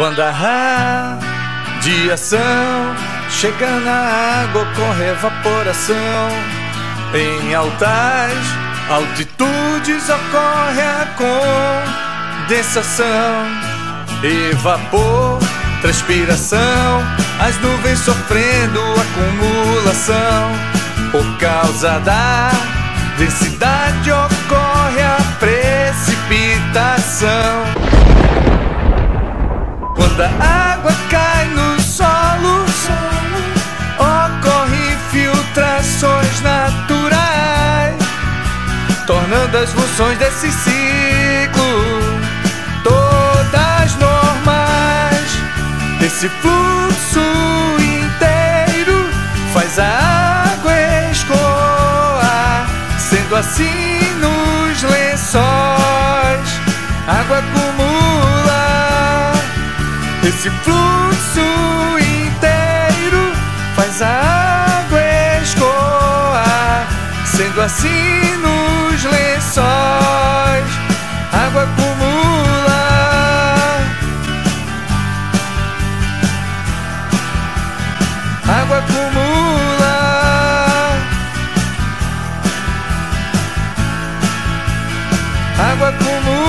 Quando a radiação chega na água, ocorre evaporação. Em altas altitudes ocorre a condensação, evapor, transpiração, as nuvens sofrendo acumulação. Por causa da densidade tornando as funções desse ciclo todas normais. Esse fluxo inteiro faz a água escoar, sendo assim nos lençóis, água acumula. Esse fluxo inteiro faz a água escoar, sendo assim água acumula. Água acumula.